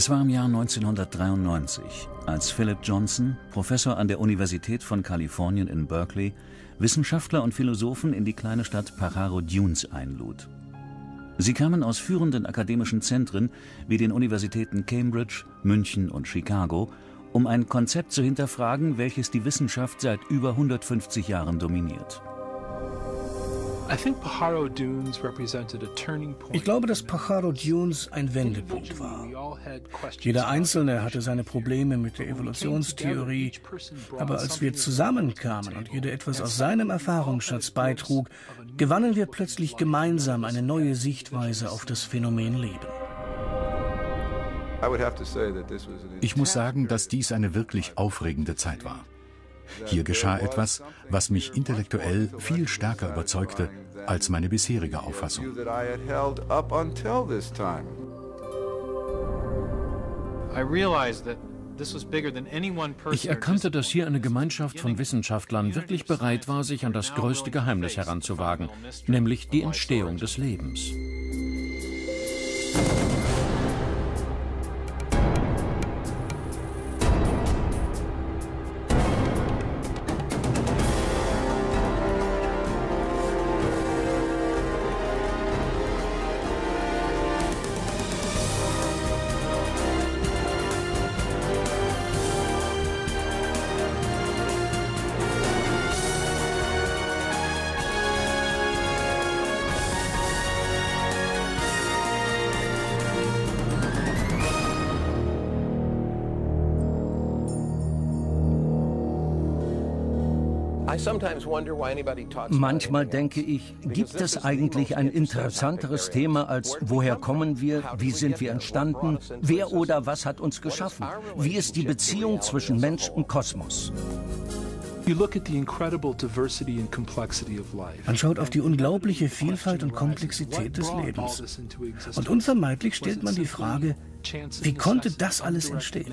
Es war im Jahr 1993, als Philip Johnson, Professor an der Universität von Kalifornien in Berkeley, Wissenschaftler und Philosophen in die kleine Stadt Pajaro Dunes einlud. Sie kamen aus führenden akademischen Zentren wie den Universitäten Cambridge, München und Chicago, um ein Konzept zu hinterfragen, welches die Wissenschaft seit über 150 Jahren dominiert. Ich glaube, dass Pajaro Dunes ein Wendepunkt war. Jeder Einzelne hatte seine Probleme mit der Evolutionstheorie, aber als wir zusammenkamen und jeder etwas aus seinem Erfahrungsschatz beitrug, gewannen wir plötzlich gemeinsam eine neue Sichtweise auf das Phänomen Leben. Ich muss sagen, dass dies eine wirklich aufregende Zeit war. Hier geschah etwas, was mich intellektuell viel stärker überzeugte als meine bisherige Auffassung. Ich erkannte, dass hier eine Gemeinschaft von Wissenschaftlern wirklich bereit war, sich an das größte Geheimnis heranzuwagen, nämlich die Entstehung des Lebens. Manchmal denke ich, gibt es eigentlich ein interessanteres Thema als woher kommen wir, wie sind wir entstanden, wer oder was hat uns geschaffen, wie ist die Beziehung zwischen Mensch und Kosmos? Man schaut auf die unglaubliche Vielfalt und Komplexität des Lebens. Und unvermeidlich stellt man die Frage, wie konnte das alles entstehen?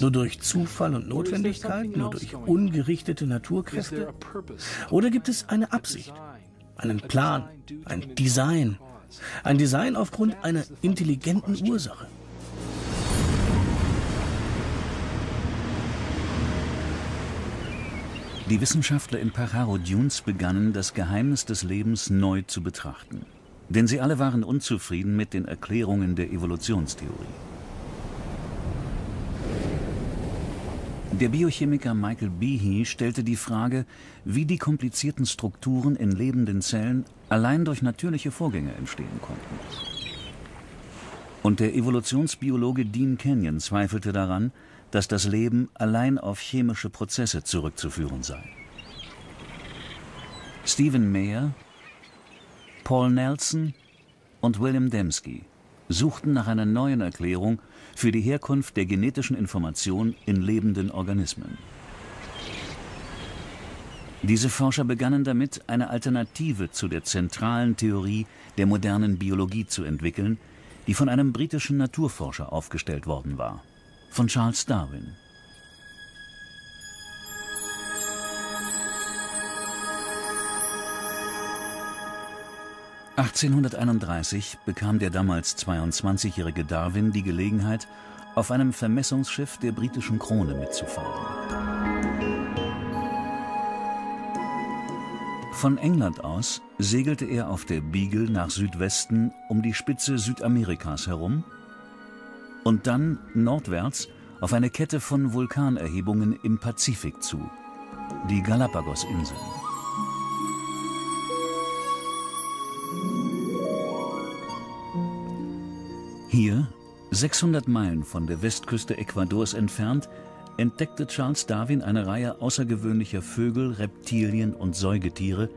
Nur durch Zufall und Notwendigkeit, nur durch ungerichtete Naturkräfte? Oder gibt es eine Absicht, einen Plan, ein Design? Ein Design aufgrund einer intelligenten Ursache? Die Wissenschaftler in Pajaro Dunes begannen, das Geheimnis des Lebens neu zu betrachten. Denn sie alle waren unzufrieden mit den Erklärungen der Evolutionstheorie. Der Biochemiker Michael Behe stellte die Frage, wie die komplizierten Strukturen in lebenden Zellen allein durch natürliche Vorgänge entstehen konnten. Und der Evolutionsbiologe Dean Kenyon zweifelte daran, dass das Leben allein auf chemische Prozesse zurückzuführen sei. Stephen Mayer, Paul Nelson und William Dembski suchten nach einer neuen Erklärung für die Herkunft der genetischen Information in lebenden Organismen. Diese Forscher begannen damit, eine Alternative zu der zentralen Theorie der modernen Biologie zu entwickeln, die von einem britischen Naturforscher aufgestellt worden war von Charles Darwin. (1831) bekam der damals 22-jährige Darwin die Gelegenheit, auf einem Vermessungsschiff der britischen Krone mitzufahren. Von England aus segelte er auf der Beagle nach Südwesten um die Spitze Südamerikas herum und dann nordwärts auf eine Kette von Vulkanerhebungen im Pazifik zu, die Galapagos-Inseln. Hier, 600 Meilen von der Westküste Ecuadors entfernt, entdeckte Charles Darwin eine Reihe außergewöhnlicher Vögel, Reptilien und Säugetiere,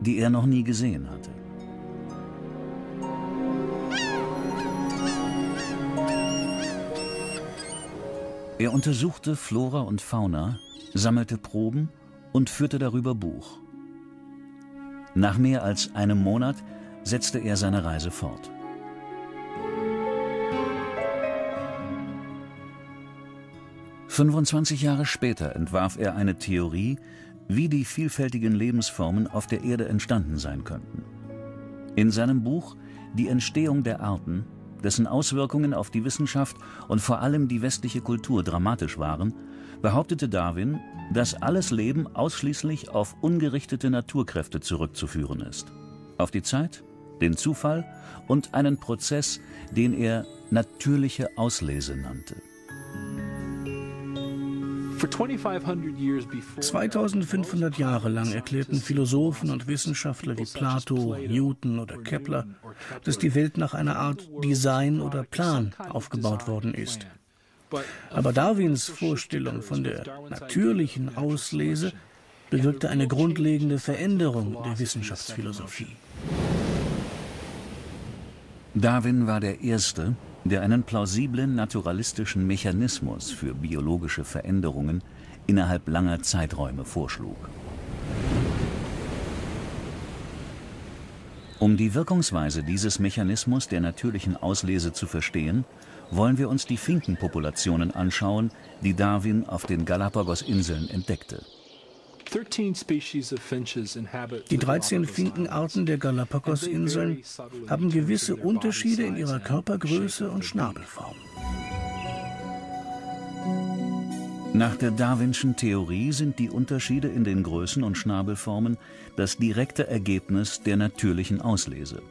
die er noch nie gesehen hatte. Er untersuchte Flora und Fauna, sammelte Proben und führte darüber Buch. Nach mehr als einem Monat setzte er seine Reise fort. Fünfundzwanzig Jahre später entwarf er eine Theorie, wie die vielfältigen Lebensformen auf der Erde entstanden sein könnten. In seinem Buch Die Entstehung der Arten dessen Auswirkungen auf die Wissenschaft und vor allem die westliche Kultur dramatisch waren, behauptete Darwin, dass alles Leben ausschließlich auf ungerichtete Naturkräfte zurückzuführen ist. Auf die Zeit, den Zufall und einen Prozess, den er natürliche Auslese nannte. 2500 Jahre lang erklärten Philosophen und Wissenschaftler wie Plato, Newton oder Kepler, dass die Welt nach einer Art Design oder Plan aufgebaut worden ist. Aber Darwins Vorstellung von der natürlichen Auslese bewirkte eine grundlegende Veränderung der Wissenschaftsphilosophie. Darwin war der Erste, der einen plausiblen naturalistischen Mechanismus für biologische Veränderungen innerhalb langer Zeiträume vorschlug. Um die Wirkungsweise dieses Mechanismus der natürlichen Auslese zu verstehen, wollen wir uns die Finkenpopulationen anschauen, die Darwin auf den Galapagos-Inseln entdeckte. Die 13 Finkenarten der Galapagos-Inseln haben gewisse Unterschiede in ihrer Körpergröße und Schnabelform. Nach der Darwinschen Theorie sind die Unterschiede in den Größen und Schnabelformen das direkte Ergebnis der natürlichen Auslese.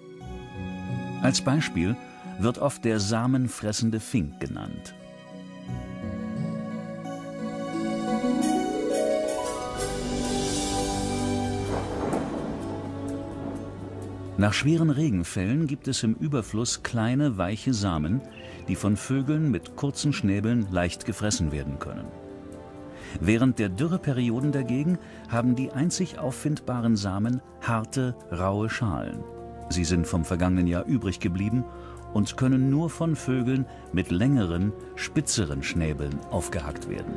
Als Beispiel wird oft der samenfressende Fink genannt. Nach schweren Regenfällen gibt es im Überfluss kleine, weiche Samen, die von Vögeln mit kurzen Schnäbeln leicht gefressen werden können. Während der Dürreperioden dagegen haben die einzig auffindbaren Samen harte, raue Schalen. Sie sind vom vergangenen Jahr übrig geblieben und können nur von Vögeln mit längeren, spitzeren Schnäbeln aufgehackt werden.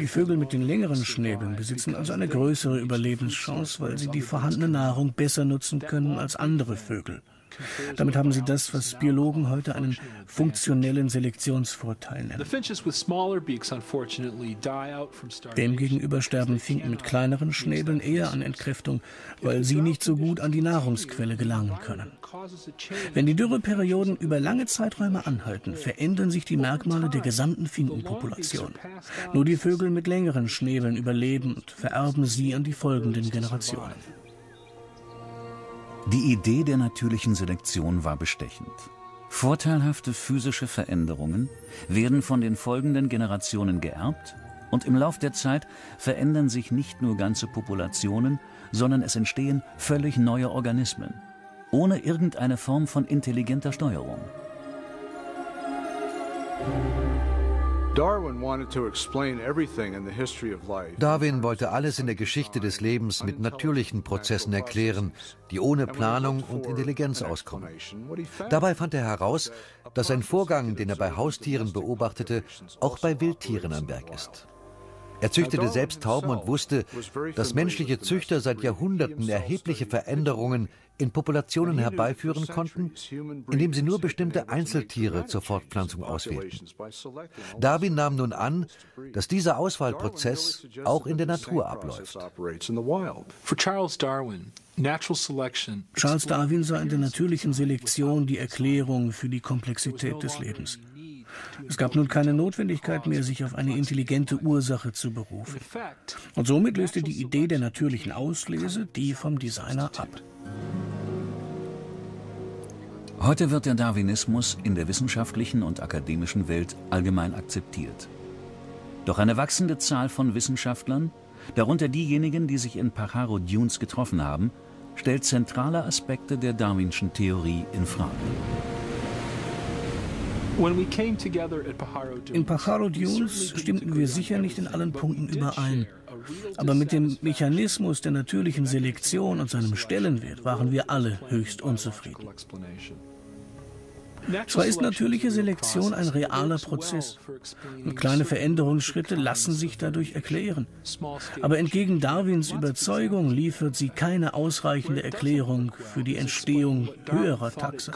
Die Vögel mit den längeren Schnäbeln besitzen also eine größere Überlebenschance, weil sie die vorhandene Nahrung besser nutzen können als andere Vögel. Damit haben sie das, was Biologen heute einen funktionellen Selektionsvorteil nennen. Demgegenüber sterben Finken mit kleineren Schnäbeln eher an Entkräftung, weil sie nicht so gut an die Nahrungsquelle gelangen können. Wenn die Dürreperioden über lange Zeiträume anhalten, verändern sich die Merkmale der gesamten Finkenpopulation. Nur die Vögel mit längeren Schnäbeln überleben und vererben sie an die folgenden Generationen. Die Idee der natürlichen Selektion war bestechend. Vorteilhafte physische Veränderungen werden von den folgenden Generationen geerbt und im Lauf der Zeit verändern sich nicht nur ganze Populationen, sondern es entstehen völlig neue Organismen, ohne irgendeine Form von intelligenter Steuerung. Darwin wollte alles in der Geschichte des Lebens mit natürlichen Prozessen erklären, die ohne Planung und Intelligenz auskommen. Dabei fand er heraus, dass ein Vorgang, den er bei Haustieren beobachtete, auch bei Wildtieren am Werk ist. Er züchtete selbst Tauben und wusste, dass menschliche Züchter seit Jahrhunderten erhebliche Veränderungen in Populationen herbeiführen konnten, indem sie nur bestimmte Einzeltiere zur Fortpflanzung auswählten. Darwin nahm nun an, dass dieser Auswahlprozess auch in der Natur abläuft. Charles Darwin sah in der natürlichen Selektion die Erklärung für die Komplexität des Lebens. Es gab nun keine Notwendigkeit mehr, sich auf eine intelligente Ursache zu berufen. Und somit löste die Idee der natürlichen Auslese die vom Designer ab. Heute wird der Darwinismus in der wissenschaftlichen und akademischen Welt allgemein akzeptiert. Doch eine wachsende Zahl von Wissenschaftlern, darunter diejenigen, die sich in Pajaro Dunes getroffen haben, stellt zentrale Aspekte der Darwinschen Theorie in Frage. In Pajaro Dunes stimmten wir sicher nicht in allen Punkten überein. Aber mit dem Mechanismus der natürlichen Selektion und seinem Stellenwert waren wir alle höchst unzufrieden. Zwar ist natürliche Selektion ein realer Prozess und kleine Veränderungsschritte lassen sich dadurch erklären. Aber entgegen Darwins Überzeugung liefert sie keine ausreichende Erklärung für die Entstehung höherer Taxa.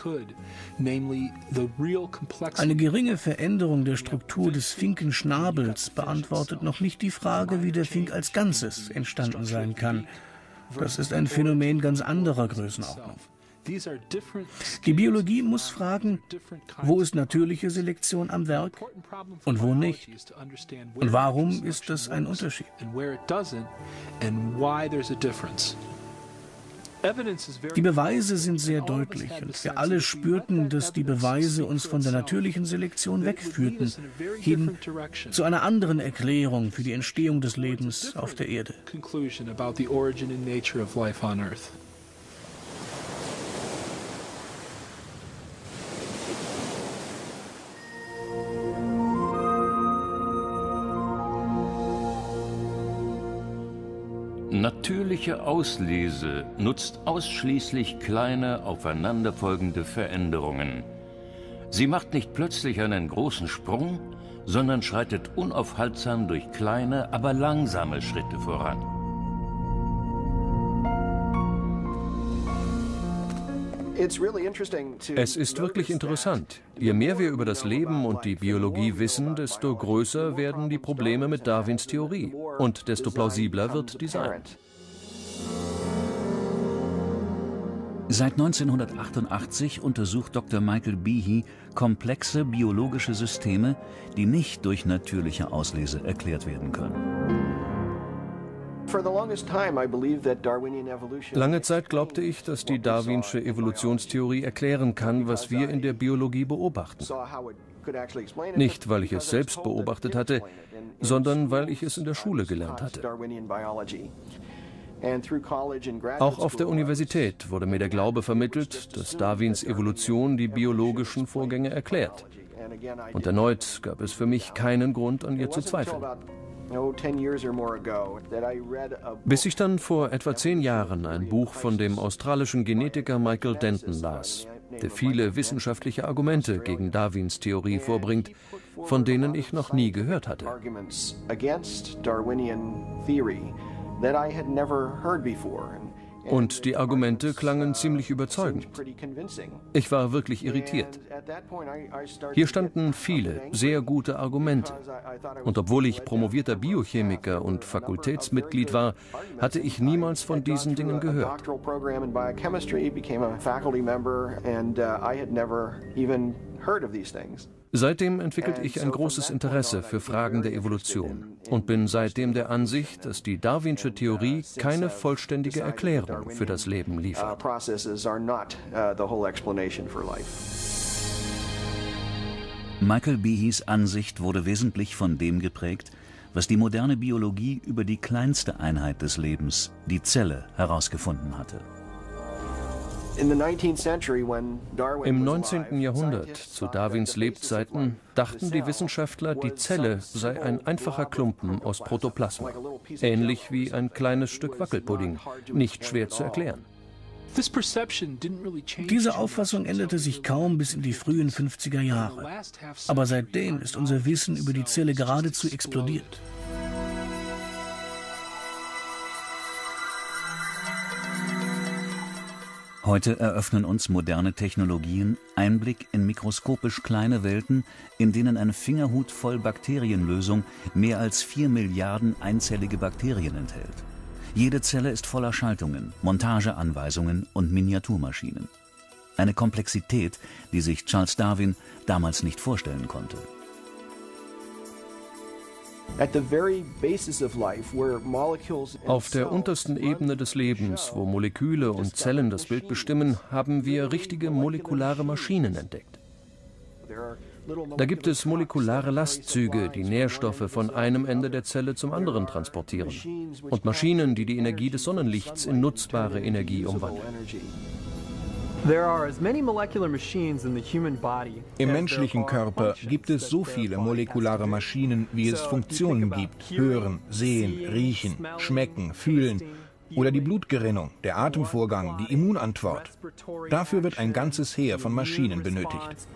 Eine geringe Veränderung der Struktur des Finkenschnabels beantwortet noch nicht die Frage, wie der Fink als Ganzes entstanden sein kann. Das ist ein Phänomen ganz anderer Größenordnung. Die Biologie muss fragen, wo ist natürliche Selektion am Werk und wo nicht. Und warum ist das ein Unterschied? Die Beweise sind sehr deutlich und wir alle spürten, dass die Beweise uns von der natürlichen Selektion wegführten, hin zu einer anderen Erklärung für die Entstehung des Lebens auf der Erde. Natürliche Auslese nutzt ausschließlich kleine, aufeinanderfolgende Veränderungen. Sie macht nicht plötzlich einen großen Sprung, sondern schreitet unaufhaltsam durch kleine, aber langsame Schritte voran. Es ist wirklich interessant. Je mehr wir über das Leben und die Biologie wissen, desto größer werden die Probleme mit Darwins Theorie und desto plausibler wird die sein. Seit 1988 untersucht Dr. Michael Behe komplexe biologische Systeme, die nicht durch natürliche Auslese erklärt werden können. Lange Zeit glaubte ich, dass die darwinsche Evolutionstheorie erklären kann, was wir in der Biologie beobachten. Nicht, weil ich es selbst beobachtet hatte, sondern weil ich es in der Schule gelernt hatte. Auch auf der Universität wurde mir der Glaube vermittelt, dass Darwins Evolution die biologischen Vorgänge erklärt. Und erneut gab es für mich keinen Grund, an ihr zu zweifeln. Bis ich dann vor etwa zehn Jahren ein Buch von dem australischen Genetiker Michael Denton las, der viele wissenschaftliche Argumente gegen Darwins Theorie vorbringt, von denen ich noch nie gehört hatte. Und die Argumente klangen ziemlich überzeugend. Ich war wirklich irritiert. Hier standen viele sehr gute Argumente. Und obwohl ich promovierter Biochemiker und Fakultätsmitglied war, hatte ich niemals von diesen Dingen gehört. Seitdem entwickelte ich ein großes Interesse für Fragen der Evolution und bin seitdem der Ansicht, dass die Darwinsche Theorie keine vollständige Erklärung für das Leben liefert. Michael Behes Ansicht wurde wesentlich von dem geprägt, was die moderne Biologie über die kleinste Einheit des Lebens, die Zelle, herausgefunden hatte. Im 19. Jahrhundert, zu Darwins Lebzeiten, dachten die Wissenschaftler, die Zelle sei ein einfacher Klumpen aus Protoplasma, ähnlich wie ein kleines Stück Wackelpudding, nicht schwer zu erklären. Diese Auffassung änderte sich kaum bis in die frühen 50er Jahre. Aber seitdem ist unser Wissen über die Zelle geradezu explodiert. Heute eröffnen uns moderne Technologien Einblick in mikroskopisch kleine Welten, in denen ein Fingerhut voll Bakterienlösung mehr als vier Milliarden einzellige Bakterien enthält. Jede Zelle ist voller Schaltungen, Montageanweisungen und Miniaturmaschinen. Eine Komplexität, die sich Charles Darwin damals nicht vorstellen konnte. Auf der untersten Ebene des Lebens, wo Moleküle und Zellen das Bild bestimmen, haben wir richtige molekulare Maschinen entdeckt. Da gibt es molekulare Lastzüge, die Nährstoffe von einem Ende der Zelle zum anderen transportieren. Und Maschinen, die die Energie des Sonnenlichts in nutzbare Energie umwandeln. Im menschlichen Körper gibt es so viele molekulare Maschinen, wie es Funktionen gibt. Hören, sehen, riechen, schmecken, fühlen oder die Blutgerinnung, der Atemvorgang, die Immunantwort. Dafür wird ein ganzes Heer von Maschinen benötigt.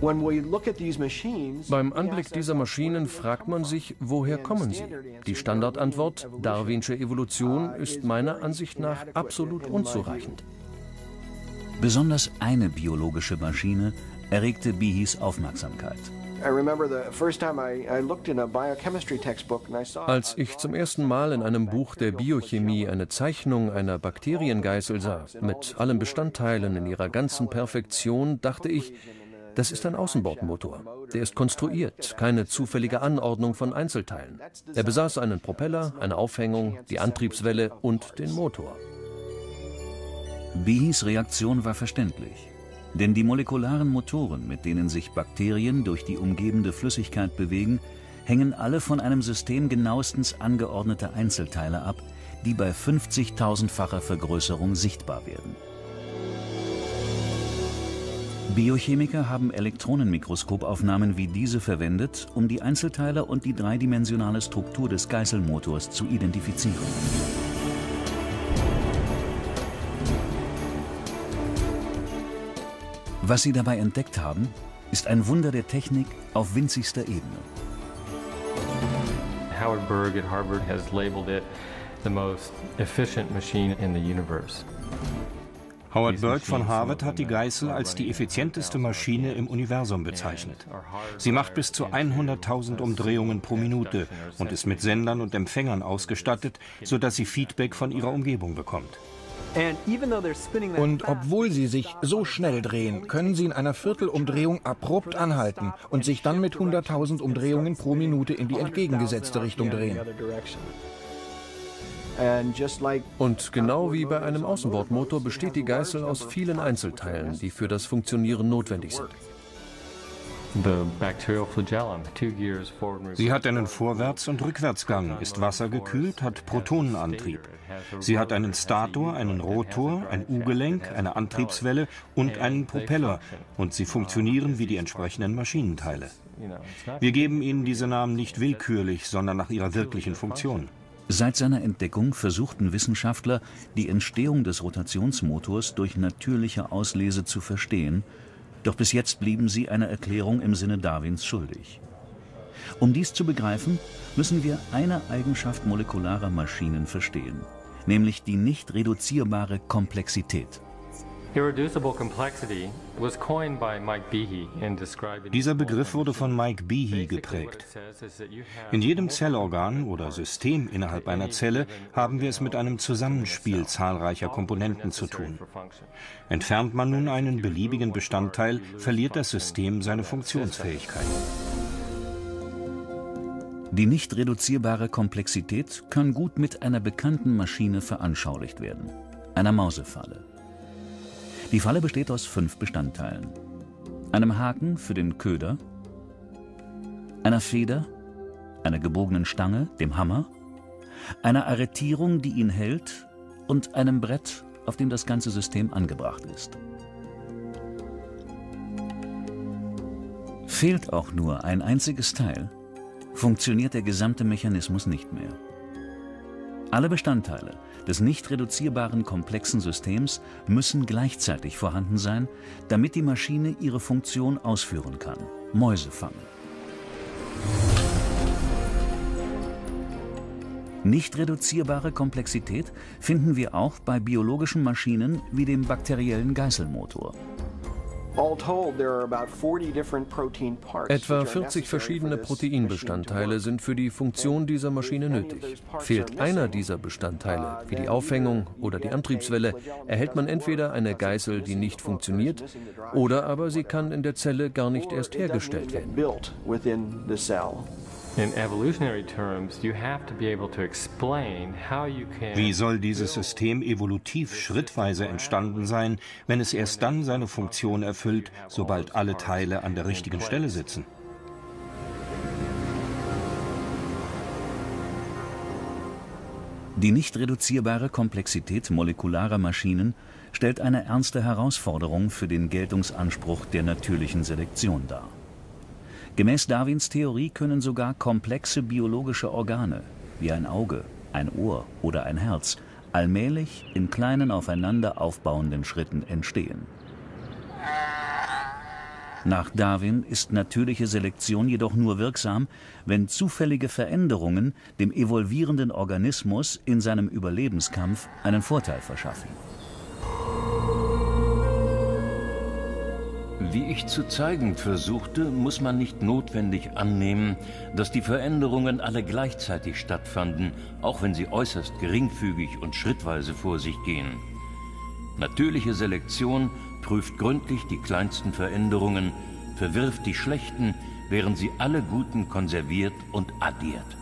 Beim Anblick dieser Maschinen fragt man sich, woher kommen sie? Die Standardantwort, Darwinsche Evolution, ist meiner Ansicht nach absolut unzureichend. Besonders eine biologische Maschine erregte Bihis Aufmerksamkeit. Als ich zum ersten Mal in einem Buch der Biochemie eine Zeichnung einer Bakteriengeißel sah, mit allen Bestandteilen in ihrer ganzen Perfektion, dachte ich, das ist ein Außenbordmotor. Der ist konstruiert, keine zufällige Anordnung von Einzelteilen. Er besaß einen Propeller, eine Aufhängung, die Antriebswelle und den Motor. Bihis Reaktion war verständlich. Denn die molekularen Motoren, mit denen sich Bakterien durch die umgebende Flüssigkeit bewegen, hängen alle von einem System genauestens angeordneter Einzelteile ab, die bei 50.000-facher Vergrößerung sichtbar werden. Biochemiker haben Elektronenmikroskopaufnahmen wie diese verwendet, um die Einzelteile und die dreidimensionale Struktur des Geißelmotors zu identifizieren. Was sie dabei entdeckt haben, ist ein Wunder der Technik auf winzigster Ebene. Howard Berg at Harvard has labeled it the most efficient machine in the universe. Howard Berg von Harvard hat die Geißel als die effizienteste Maschine im Universum bezeichnet. Sie macht bis zu 100.000 Umdrehungen pro Minute und ist mit Sendern und Empfängern ausgestattet, sodass sie Feedback von ihrer Umgebung bekommt. Und obwohl sie sich so schnell drehen, können sie in einer Viertelumdrehung abrupt anhalten und sich dann mit 100.000 Umdrehungen pro Minute in die entgegengesetzte Richtung drehen. Und genau wie bei einem Außenbordmotor besteht die Geißel aus vielen Einzelteilen, die für das Funktionieren notwendig sind. Sie hat einen Vorwärts- und Rückwärtsgang, ist wassergekühlt, hat Protonenantrieb. Sie hat einen Stator, einen Rotor, ein U-Gelenk, eine Antriebswelle und einen Propeller und sie funktionieren wie die entsprechenden Maschinenteile. Wir geben ihnen diese Namen nicht willkürlich, sondern nach ihrer wirklichen Funktion. Seit seiner Entdeckung versuchten Wissenschaftler, die Entstehung des Rotationsmotors durch natürliche Auslese zu verstehen, doch bis jetzt blieben sie einer Erklärung im Sinne Darwins schuldig. Um dies zu begreifen, müssen wir eine Eigenschaft molekularer Maschinen verstehen, nämlich die nicht reduzierbare Komplexität. Dieser Begriff wurde von Mike Behe geprägt. In jedem Zellorgan oder System innerhalb einer Zelle haben wir es mit einem Zusammenspiel zahlreicher Komponenten zu tun. Entfernt man nun einen beliebigen Bestandteil, verliert das System seine Funktionsfähigkeit. Die nicht reduzierbare Komplexität kann gut mit einer bekannten Maschine veranschaulicht werden, einer Mausefalle. Die Falle besteht aus fünf Bestandteilen. Einem Haken für den Köder, einer Feder, einer gebogenen Stange, dem Hammer, einer Arretierung, die ihn hält und einem Brett, auf dem das ganze System angebracht ist. Fehlt auch nur ein einziges Teil, funktioniert der gesamte Mechanismus nicht mehr. Alle Bestandteile des nicht reduzierbaren komplexen Systems müssen gleichzeitig vorhanden sein, damit die Maschine ihre Funktion ausführen kann. Mäuse fangen. Nicht reduzierbare Komplexität finden wir auch bei biologischen Maschinen wie dem bakteriellen Geißelmotor. Etwa 40 verschiedene Proteinbestandteile sind für die Funktion dieser Maschine nötig. Fehlt einer dieser Bestandteile, wie die Aufhängung oder die Antriebswelle, erhält man entweder eine Geißel, die nicht funktioniert, oder aber sie kann in der Zelle gar nicht erst hergestellt werden. Wie soll dieses System evolutiv schrittweise entstanden sein, wenn es erst dann seine Funktion erfüllt, sobald alle Teile an der richtigen Stelle sitzen? Die nicht reduzierbare Komplexität molekularer Maschinen stellt eine ernste Herausforderung für den Geltungsanspruch der natürlichen Selektion dar. Gemäß Darwins Theorie können sogar komplexe biologische Organe, wie ein Auge, ein Ohr oder ein Herz, allmählich in kleinen aufeinander aufbauenden Schritten entstehen. Nach Darwin ist natürliche Selektion jedoch nur wirksam, wenn zufällige Veränderungen dem evolvierenden Organismus in seinem Überlebenskampf einen Vorteil verschaffen. Wie ich zu zeigen versuchte, muss man nicht notwendig annehmen, dass die Veränderungen alle gleichzeitig stattfanden, auch wenn sie äußerst geringfügig und schrittweise vor sich gehen. Natürliche Selektion prüft gründlich die kleinsten Veränderungen, verwirft die schlechten, während sie alle guten konserviert und addiert.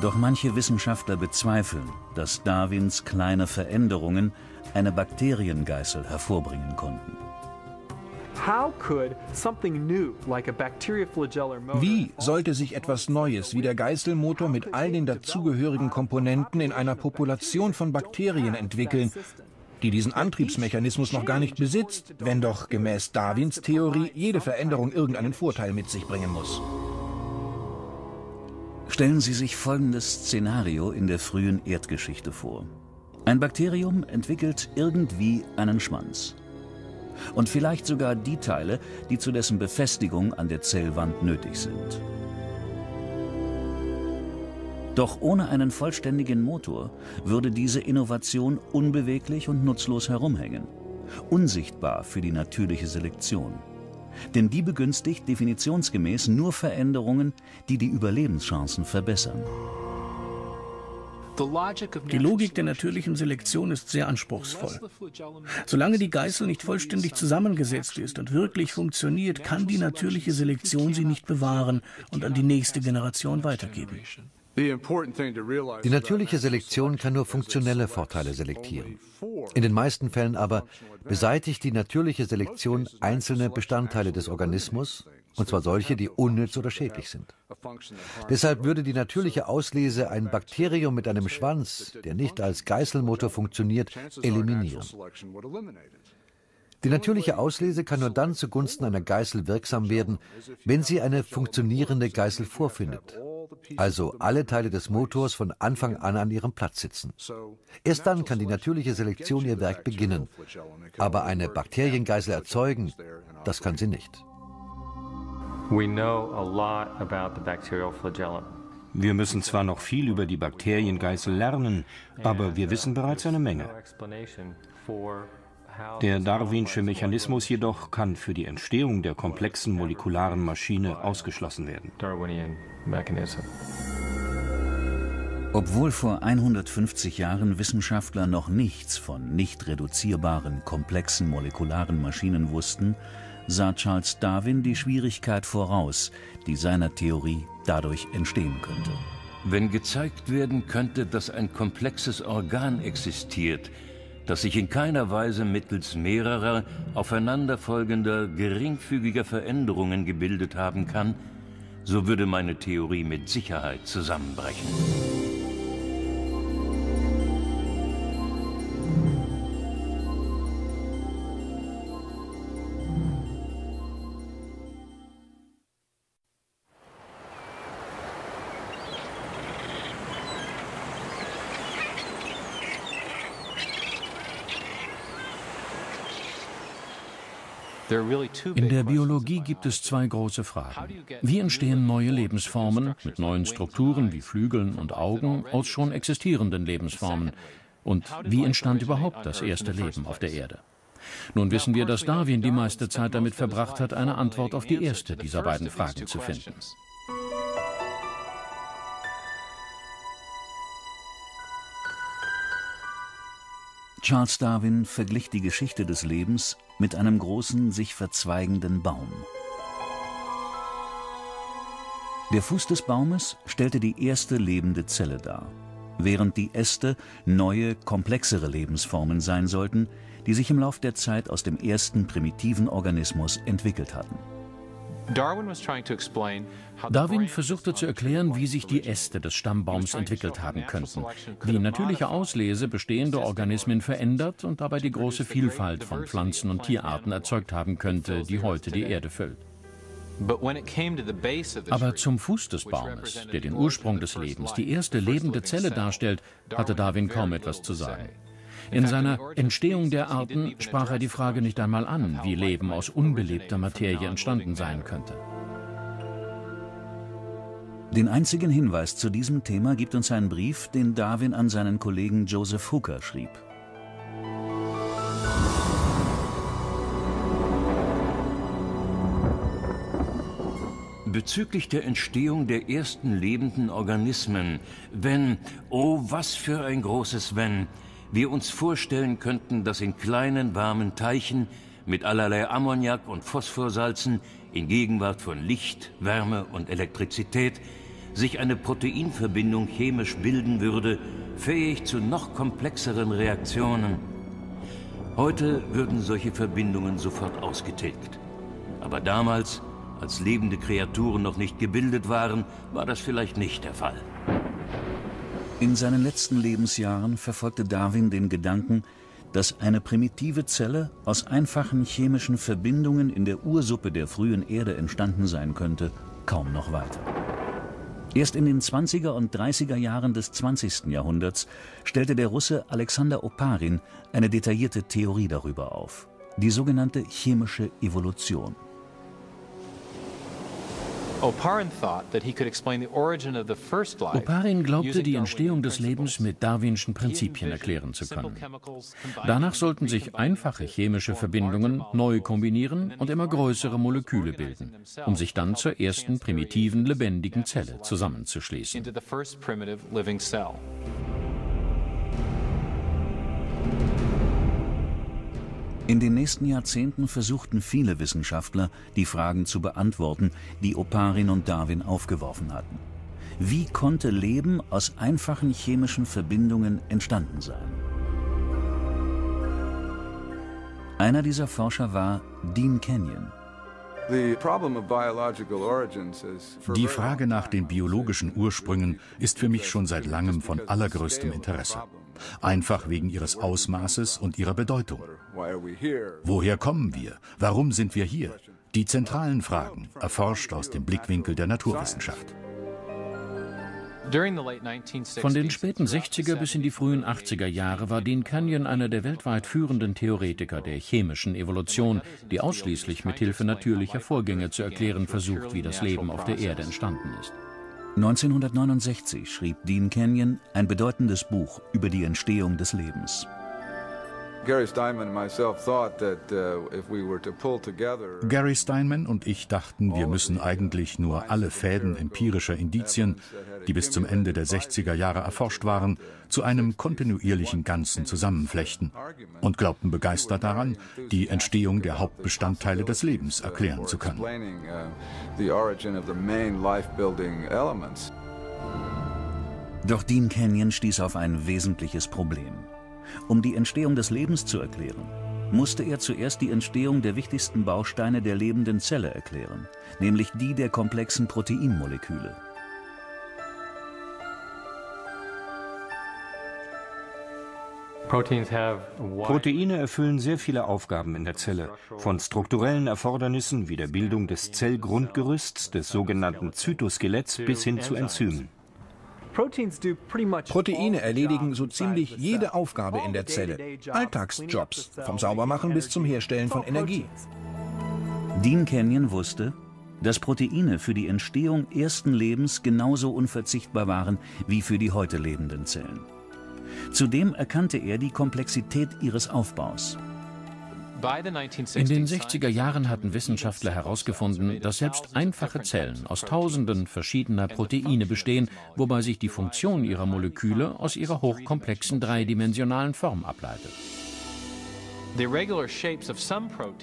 Doch manche Wissenschaftler bezweifeln, dass Darwins kleine Veränderungen eine Bakteriengeißel hervorbringen konnten. Wie sollte sich etwas Neues wie der Geißelmotor mit all den dazugehörigen Komponenten in einer Population von Bakterien entwickeln, die diesen Antriebsmechanismus noch gar nicht besitzt, wenn doch gemäß Darwins Theorie jede Veränderung irgendeinen Vorteil mit sich bringen muss? Stellen Sie sich folgendes Szenario in der frühen Erdgeschichte vor. Ein Bakterium entwickelt irgendwie einen Schwanz. Und vielleicht sogar die Teile, die zu dessen Befestigung an der Zellwand nötig sind. Doch ohne einen vollständigen Motor würde diese Innovation unbeweglich und nutzlos herumhängen. Unsichtbar für die natürliche Selektion. Denn die begünstigt definitionsgemäß nur Veränderungen, die die Überlebenschancen verbessern. Die Logik der natürlichen Selektion ist sehr anspruchsvoll. Solange die Geißel nicht vollständig zusammengesetzt ist und wirklich funktioniert, kann die natürliche Selektion sie nicht bewahren und an die nächste Generation weitergeben. Die natürliche Selektion kann nur funktionelle Vorteile selektieren. In den meisten Fällen aber beseitigt die natürliche Selektion einzelne Bestandteile des Organismus, und zwar solche, die unnütz oder schädlich sind. Deshalb würde die natürliche Auslese ein Bakterium mit einem Schwanz, der nicht als Geißelmotor funktioniert, eliminieren. Die natürliche Auslese kann nur dann zugunsten einer Geißel wirksam werden, wenn sie eine funktionierende Geißel vorfindet also alle Teile des Motors von Anfang an an ihrem Platz sitzen. Erst dann kann die natürliche Selektion ihr Werk beginnen. Aber eine Bakteriengeißel erzeugen, das kann sie nicht. Wir müssen zwar noch viel über die Bakteriengeißel lernen, aber wir wissen bereits eine Menge. Der darwinsche Mechanismus jedoch kann für die Entstehung der komplexen molekularen Maschine ausgeschlossen werden. Obwohl vor 150 Jahren Wissenschaftler noch nichts von nicht reduzierbaren, komplexen molekularen Maschinen wussten, sah Charles Darwin die Schwierigkeit voraus, die seiner Theorie dadurch entstehen könnte. Wenn gezeigt werden könnte, dass ein komplexes Organ existiert, das sich in keiner Weise mittels mehrerer, aufeinanderfolgender, geringfügiger Veränderungen gebildet haben kann, so würde meine Theorie mit Sicherheit zusammenbrechen. In der Biologie gibt es zwei große Fragen. Wie entstehen neue Lebensformen mit neuen Strukturen wie Flügeln und Augen aus schon existierenden Lebensformen? Und wie entstand überhaupt das erste Leben auf der Erde? Nun wissen wir, dass Darwin die meiste Zeit damit verbracht hat, eine Antwort auf die erste dieser beiden Fragen zu finden. Charles Darwin verglich die Geschichte des Lebens mit einem großen, sich verzweigenden Baum. Der Fuß des Baumes stellte die erste lebende Zelle dar, während die Äste neue, komplexere Lebensformen sein sollten, die sich im Lauf der Zeit aus dem ersten primitiven Organismus entwickelt hatten. Darwin versuchte zu erklären, wie sich die Äste des Stammbaums entwickelt haben könnten, wie natürliche Auslese bestehende Organismen verändert und dabei die große Vielfalt von Pflanzen und Tierarten erzeugt haben könnte, die heute die Erde füllt. Aber zum Fuß des Baumes, der den Ursprung des Lebens, die erste lebende Zelle darstellt, hatte Darwin kaum etwas zu sagen. In seiner Entstehung der Arten sprach er die Frage nicht einmal an, wie Leben aus unbelebter Materie entstanden sein könnte. Den einzigen Hinweis zu diesem Thema gibt uns ein Brief, den Darwin an seinen Kollegen Joseph Hooker schrieb. bezüglich der Entstehung der ersten lebenden Organismen, wenn, oh was für ein großes Wenn, wir uns vorstellen könnten, dass in kleinen warmen Teichen mit allerlei Ammoniak und Phosphorsalzen in Gegenwart von Licht, Wärme und Elektrizität sich eine Proteinverbindung chemisch bilden würde, fähig zu noch komplexeren Reaktionen. Heute würden solche Verbindungen sofort ausgetilgt. Aber damals als lebende Kreaturen noch nicht gebildet waren, war das vielleicht nicht der Fall. In seinen letzten Lebensjahren verfolgte Darwin den Gedanken, dass eine primitive Zelle aus einfachen chemischen Verbindungen in der Ursuppe der frühen Erde entstanden sein könnte, kaum noch weiter. Erst in den 20er und 30er Jahren des 20. Jahrhunderts stellte der Russe Alexander Oparin eine detaillierte Theorie darüber auf, die sogenannte chemische Evolution. Oparin glaubte, die Entstehung des Lebens mit darwinschen Prinzipien erklären zu können. Danach sollten sich einfache chemische Verbindungen neu kombinieren und immer größere Moleküle bilden, um sich dann zur ersten primitiven lebendigen Zelle zusammenzuschließen. In den nächsten Jahrzehnten versuchten viele Wissenschaftler, die Fragen zu beantworten, die Oparin und Darwin aufgeworfen hatten. Wie konnte Leben aus einfachen chemischen Verbindungen entstanden sein? Einer dieser Forscher war Dean Kenyon. Die Frage nach den biologischen Ursprüngen ist für mich schon seit langem von allergrößtem Interesse. Einfach wegen ihres Ausmaßes und ihrer Bedeutung. Woher kommen wir? Warum sind wir hier? Die zentralen Fragen, erforscht aus dem Blickwinkel der Naturwissenschaft. Von den späten 60er bis in die frühen 80er Jahre war Dean Canyon einer der weltweit führenden Theoretiker der chemischen Evolution, die ausschließlich mit Hilfe natürlicher Vorgänge zu erklären versucht, wie das Leben auf der Erde entstanden ist. 1969 schrieb Dean Canyon ein bedeutendes Buch über die Entstehung des Lebens. Gary Steinman und ich dachten, wir müssen eigentlich nur alle Fäden empirischer Indizien, die bis zum Ende der 60er Jahre erforscht waren, zu einem kontinuierlichen Ganzen zusammenflechten und glaubten begeistert daran, die Entstehung der Hauptbestandteile des Lebens erklären zu können. Doch Dean Canyon stieß auf ein wesentliches Problem. Um die Entstehung des Lebens zu erklären, musste er zuerst die Entstehung der wichtigsten Bausteine der lebenden Zelle erklären, nämlich die der komplexen Proteinmoleküle. Proteine erfüllen sehr viele Aufgaben in der Zelle, von strukturellen Erfordernissen wie der Bildung des Zellgrundgerüsts, des sogenannten Zytoskeletts bis hin zu Enzymen. Proteine erledigen so ziemlich jede Aufgabe in der Zelle. Alltagsjobs, vom Saubermachen bis zum Herstellen von Energie. Dean Canyon wusste, dass Proteine für die Entstehung ersten Lebens genauso unverzichtbar waren wie für die heute lebenden Zellen. Zudem erkannte er die Komplexität ihres Aufbaus. In den 60er Jahren hatten Wissenschaftler herausgefunden, dass selbst einfache Zellen aus tausenden verschiedener Proteine bestehen, wobei sich die Funktion ihrer Moleküle aus ihrer hochkomplexen dreidimensionalen Form ableitet.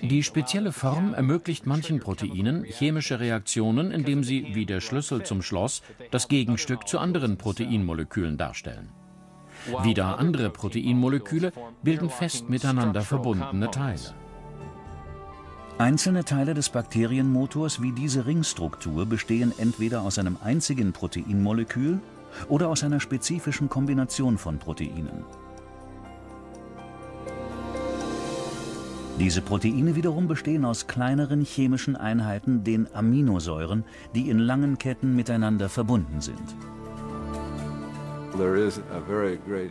Die spezielle Form ermöglicht manchen Proteinen chemische Reaktionen, indem sie, wie der Schlüssel zum Schloss, das Gegenstück zu anderen Proteinmolekülen darstellen. Wieder andere Proteinmoleküle bilden fest miteinander verbundene Teile. Einzelne Teile des Bakterienmotors wie diese Ringstruktur bestehen entweder aus einem einzigen Proteinmolekül oder aus einer spezifischen Kombination von Proteinen. Diese Proteine wiederum bestehen aus kleineren chemischen Einheiten, den Aminosäuren, die in langen Ketten miteinander verbunden sind.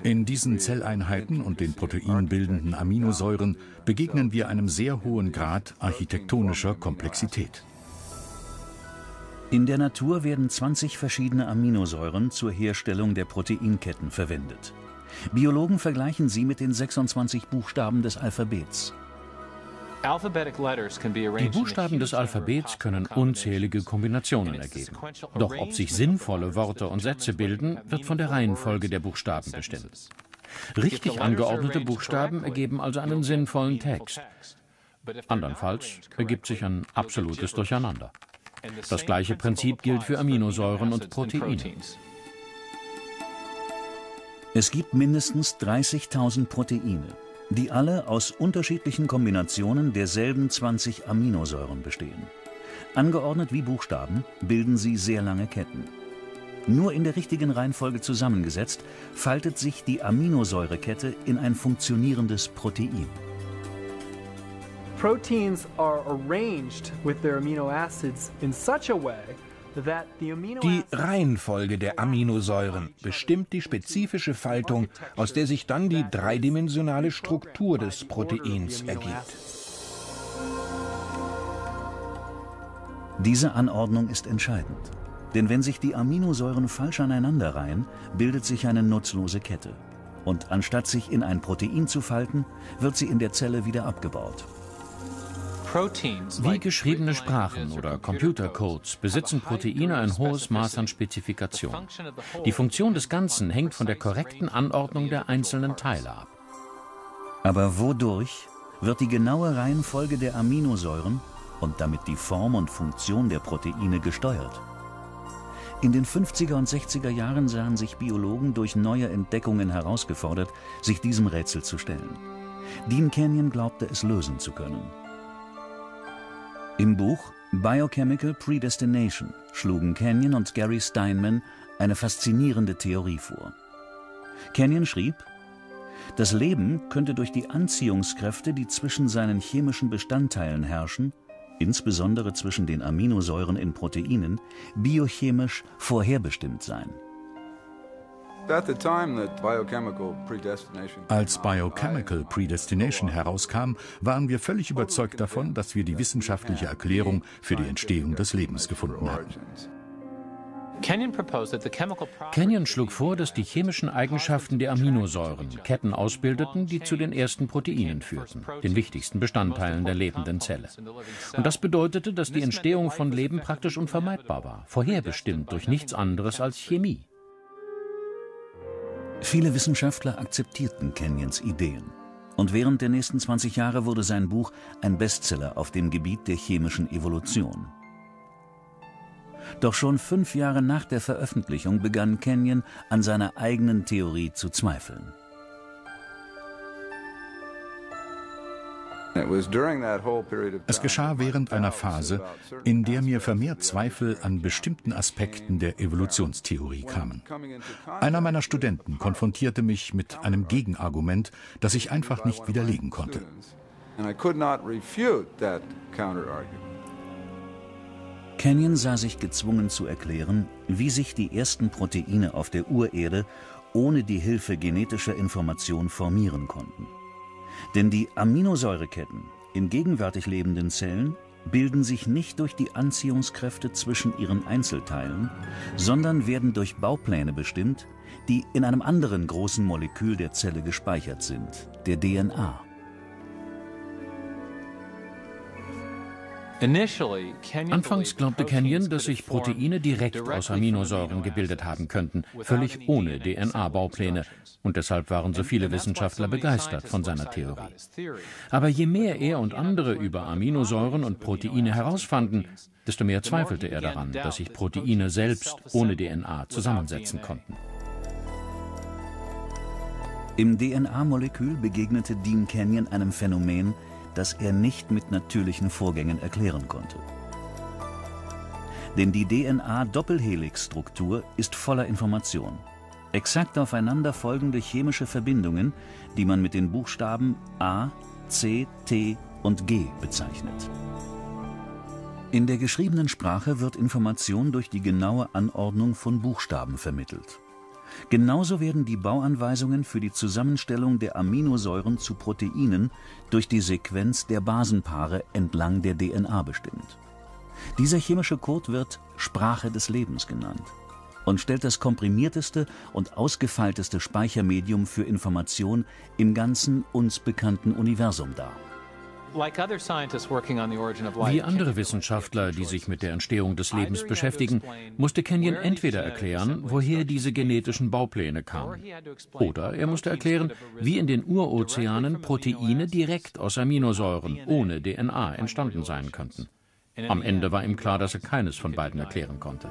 In diesen Zelleinheiten und den proteinbildenden Aminosäuren begegnen wir einem sehr hohen Grad architektonischer Komplexität. In der Natur werden 20 verschiedene Aminosäuren zur Herstellung der Proteinketten verwendet. Biologen vergleichen sie mit den 26 Buchstaben des Alphabets. Die Buchstaben des Alphabets können unzählige Kombinationen ergeben. Doch ob sich sinnvolle Worte und Sätze bilden, wird von der Reihenfolge der Buchstaben bestimmt. Richtig angeordnete Buchstaben ergeben also einen sinnvollen Text. Andernfalls ergibt sich ein absolutes Durcheinander. Das gleiche Prinzip gilt für Aminosäuren und Proteine. Es gibt mindestens 30.000 Proteine die alle aus unterschiedlichen Kombinationen derselben 20 Aminosäuren bestehen. Angeordnet wie Buchstaben bilden sie sehr lange Ketten. Nur in der richtigen Reihenfolge zusammengesetzt, faltet sich die Aminosäurekette in ein funktionierendes Protein. Proteins are arranged with their amino acids in such a way die Reihenfolge der Aminosäuren bestimmt die spezifische Faltung, aus der sich dann die dreidimensionale Struktur des Proteins ergibt. Diese Anordnung ist entscheidend. Denn wenn sich die Aminosäuren falsch aneinanderreihen, bildet sich eine nutzlose Kette. Und anstatt sich in ein Protein zu falten, wird sie in der Zelle wieder abgebaut. Wie geschriebene Sprachen oder Computercodes besitzen Proteine ein hohes Maß an Spezifikation. Die Funktion des Ganzen hängt von der korrekten Anordnung der einzelnen Teile ab. Aber wodurch wird die genaue Reihenfolge der Aminosäuren und damit die Form und Funktion der Proteine gesteuert? In den 50er und 60er Jahren sahen sich Biologen durch neue Entdeckungen herausgefordert, sich diesem Rätsel zu stellen. Dean Canyon glaubte es lösen zu können. Im Buch Biochemical Predestination schlugen Kenyon und Gary Steinman eine faszinierende Theorie vor. Kenyon schrieb, das Leben könnte durch die Anziehungskräfte, die zwischen seinen chemischen Bestandteilen herrschen, insbesondere zwischen den Aminosäuren in Proteinen, biochemisch vorherbestimmt sein. Als Biochemical Predestination herauskam, waren wir völlig überzeugt davon, dass wir die wissenschaftliche Erklärung für die Entstehung des Lebens gefunden hatten. Kenyon schlug vor, dass die chemischen Eigenschaften der Aminosäuren Ketten ausbildeten, die zu den ersten Proteinen führten, den wichtigsten Bestandteilen der lebenden Zelle. Und das bedeutete, dass die Entstehung von Leben praktisch unvermeidbar war, vorherbestimmt durch nichts anderes als Chemie. Viele Wissenschaftler akzeptierten Kenyons Ideen. Und während der nächsten 20 Jahre wurde sein Buch ein Bestseller auf dem Gebiet der chemischen Evolution. Doch schon fünf Jahre nach der Veröffentlichung begann Kenyon an seiner eigenen Theorie zu zweifeln. Es geschah während einer Phase, in der mir vermehrt Zweifel an bestimmten Aspekten der Evolutionstheorie kamen. Einer meiner Studenten konfrontierte mich mit einem Gegenargument, das ich einfach nicht widerlegen konnte. Kenyon sah sich gezwungen zu erklären, wie sich die ersten Proteine auf der Urerde ohne die Hilfe genetischer Information formieren konnten. Denn die Aminosäureketten in gegenwärtig lebenden Zellen bilden sich nicht durch die Anziehungskräfte zwischen ihren Einzelteilen, sondern werden durch Baupläne bestimmt, die in einem anderen großen Molekül der Zelle gespeichert sind, der DNA. Anfangs glaubte Kenyon, dass sich Proteine direkt aus Aminosäuren gebildet haben könnten, völlig ohne DNA-Baupläne. Und deshalb waren so viele Wissenschaftler begeistert von seiner Theorie. Aber je mehr er und andere über Aminosäuren und Proteine herausfanden, desto mehr zweifelte er daran, dass sich Proteine selbst ohne DNA zusammensetzen konnten. Im DNA-Molekül begegnete Dean Kenyon einem Phänomen, das er nicht mit natürlichen Vorgängen erklären konnte. Denn die DNA-Doppelhelix-Struktur ist voller Information. Exakt aufeinander folgende chemische Verbindungen, die man mit den Buchstaben A, C, T, und G bezeichnet. In der geschriebenen Sprache wird Information durch die genaue Anordnung von Buchstaben vermittelt. Genauso werden die Bauanweisungen für die Zusammenstellung der Aminosäuren zu Proteinen durch die Sequenz der Basenpaare entlang der DNA bestimmt. Dieser chemische Code wird Sprache des Lebens genannt und stellt das komprimierteste und ausgefeilteste Speichermedium für Information im ganzen uns bekannten Universum dar. Wie andere Wissenschaftler, die sich mit der Entstehung des Lebens beschäftigen, musste Kenyon entweder erklären, woher diese genetischen Baupläne kamen, oder er musste erklären, wie in den Urozeanen Proteine direkt aus Aminosäuren ohne DNA entstanden sein könnten. Am Ende war ihm klar, dass er keines von beiden erklären konnte.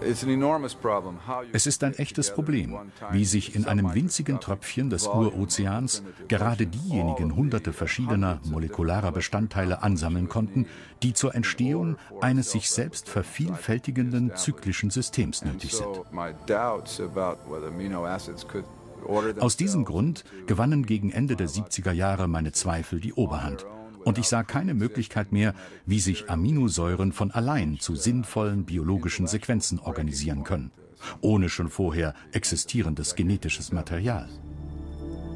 Es ist ein echtes Problem, wie sich in einem winzigen Tröpfchen des Urozeans gerade diejenigen hunderte verschiedener molekularer Bestandteile ansammeln konnten, die zur Entstehung eines sich selbst vervielfältigenden zyklischen Systems nötig sind. Aus diesem Grund gewannen gegen Ende der 70er Jahre meine Zweifel die Oberhand und ich sah keine Möglichkeit mehr, wie sich Aminosäuren von allein zu sinnvollen biologischen Sequenzen organisieren können, ohne schon vorher existierendes genetisches Material.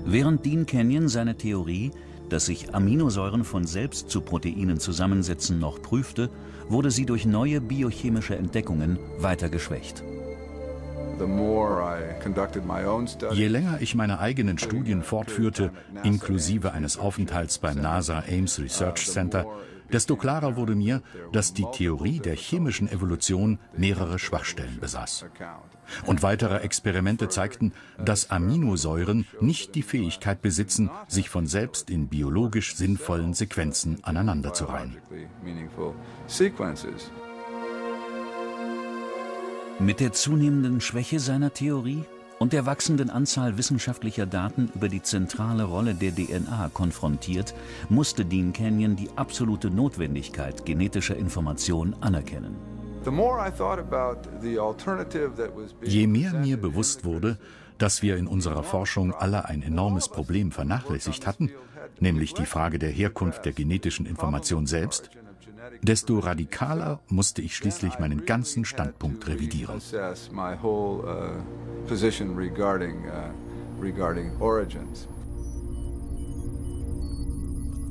Während Dean Kenyon seine Theorie, dass sich Aminosäuren von selbst zu Proteinen zusammensetzen, noch prüfte, wurde sie durch neue biochemische Entdeckungen weiter geschwächt. Je länger ich meine eigenen Studien fortführte, inklusive eines Aufenthalts beim NASA Ames Research Center, desto klarer wurde mir, dass die Theorie der chemischen Evolution mehrere Schwachstellen besaß. Und weitere Experimente zeigten, dass Aminosäuren nicht die Fähigkeit besitzen, sich von selbst in biologisch sinnvollen Sequenzen aneinanderzureihen. Mit der zunehmenden Schwäche seiner Theorie und der wachsenden Anzahl wissenschaftlicher Daten über die zentrale Rolle der DNA konfrontiert, musste Dean Kenyon die absolute Notwendigkeit genetischer Information anerkennen. Je mehr mir bewusst wurde, dass wir in unserer Forschung alle ein enormes Problem vernachlässigt hatten, nämlich die Frage der Herkunft der genetischen Information selbst, desto radikaler musste ich schließlich meinen ganzen Standpunkt revidieren.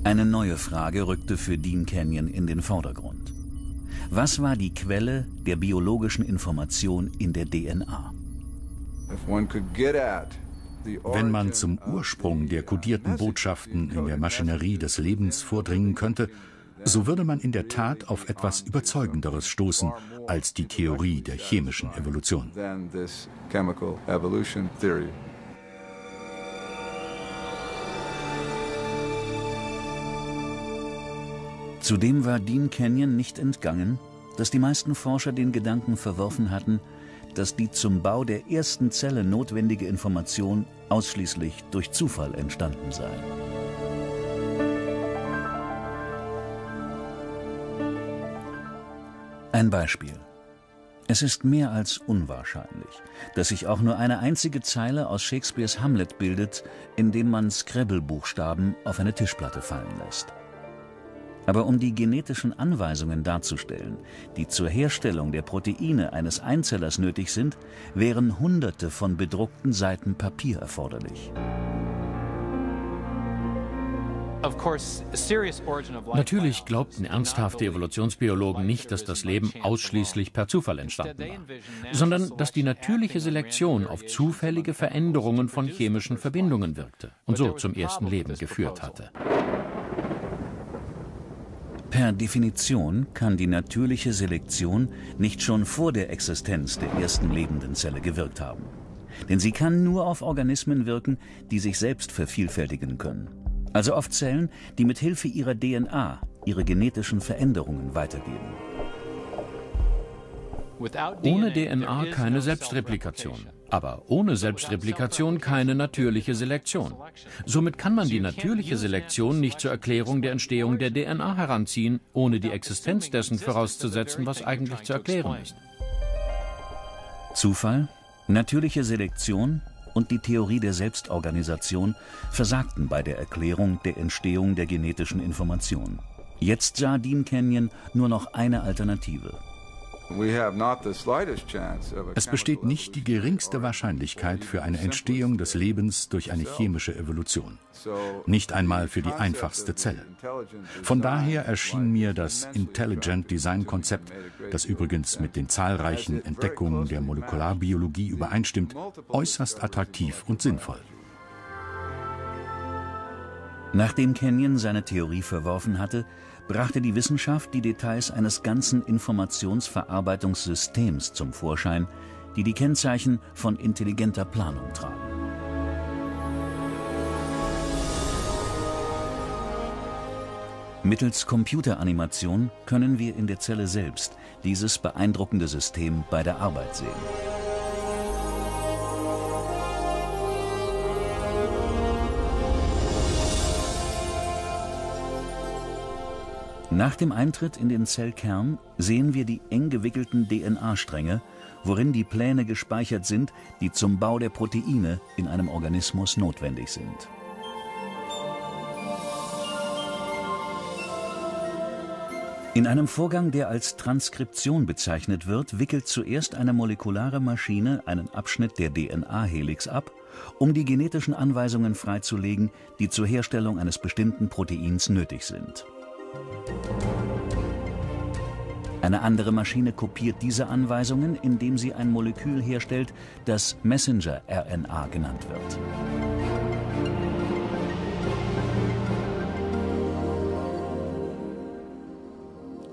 Eine neue Frage rückte für Dean Canyon in den Vordergrund. Was war die Quelle der biologischen Information in der DNA? Wenn man zum Ursprung der kodierten Botschaften in der Maschinerie des Lebens vordringen könnte, so würde man in der Tat auf etwas Überzeugenderes stoßen als die Theorie der chemischen Evolution. Zudem war Dean Canyon nicht entgangen, dass die meisten Forscher den Gedanken verworfen hatten, dass die zum Bau der ersten Zelle notwendige Information ausschließlich durch Zufall entstanden sei. Ein Beispiel. Es ist mehr als unwahrscheinlich, dass sich auch nur eine einzige Zeile aus Shakespeares Hamlet bildet, indem man Scrabble-Buchstaben auf eine Tischplatte fallen lässt. Aber um die genetischen Anweisungen darzustellen, die zur Herstellung der Proteine eines Einzellers nötig sind, wären Hunderte von bedruckten Seiten Papier erforderlich. Natürlich glaubten ernsthafte Evolutionsbiologen nicht, dass das Leben ausschließlich per Zufall entstanden war, sondern dass die natürliche Selektion auf zufällige Veränderungen von chemischen Verbindungen wirkte und so zum ersten Leben geführt hatte. Per Definition kann die natürliche Selektion nicht schon vor der Existenz der ersten lebenden Zelle gewirkt haben. Denn sie kann nur auf Organismen wirken, die sich selbst vervielfältigen können. Also auf Zellen, die mit Hilfe ihrer DNA ihre genetischen Veränderungen weitergeben. Ohne DNA keine Selbstreplikation. Aber ohne Selbstreplikation keine natürliche Selektion. Somit kann man die natürliche Selektion nicht zur Erklärung der Entstehung der DNA heranziehen, ohne die Existenz dessen vorauszusetzen, was eigentlich zu erklären ist. Zufall, natürliche Selektion und die Theorie der Selbstorganisation versagten bei der Erklärung der Entstehung der genetischen Information. Jetzt sah Dean Canyon nur noch eine Alternative. Es besteht nicht die geringste Wahrscheinlichkeit für eine Entstehung des Lebens durch eine chemische Evolution. Nicht einmal für die einfachste Zelle. Von daher erschien mir das Intelligent Design Konzept, das übrigens mit den zahlreichen Entdeckungen der Molekularbiologie übereinstimmt, äußerst attraktiv und sinnvoll. Nachdem Kenyon seine Theorie verworfen hatte, brachte die Wissenschaft die Details eines ganzen Informationsverarbeitungssystems zum Vorschein, die die Kennzeichen von intelligenter Planung tragen. Mittels Computeranimation können wir in der Zelle selbst dieses beeindruckende System bei der Arbeit sehen. Nach dem Eintritt in den Zellkern sehen wir die eng gewickelten DNA-Stränge, worin die Pläne gespeichert sind, die zum Bau der Proteine in einem Organismus notwendig sind. In einem Vorgang, der als Transkription bezeichnet wird, wickelt zuerst eine molekulare Maschine einen Abschnitt der DNA-Helix ab, um die genetischen Anweisungen freizulegen, die zur Herstellung eines bestimmten Proteins nötig sind. Eine andere Maschine kopiert diese Anweisungen, indem sie ein Molekül herstellt, das Messenger-RNA genannt wird.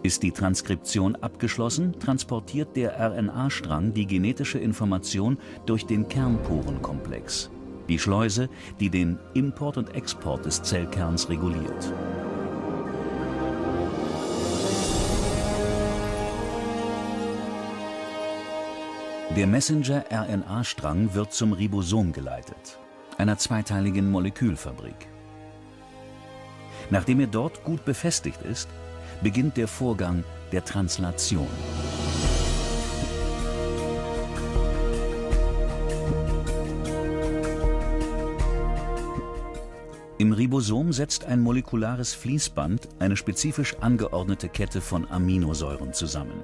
Ist die Transkription abgeschlossen, transportiert der RNA-Strang die genetische Information durch den Kernporenkomplex, die Schleuse, die den Import und Export des Zellkerns reguliert. Der Messenger-RNA-Strang wird zum Ribosom geleitet, einer zweiteiligen Molekülfabrik. Nachdem er dort gut befestigt ist, beginnt der Vorgang der Translation. Im Ribosom setzt ein molekulares Fließband eine spezifisch angeordnete Kette von Aminosäuren zusammen.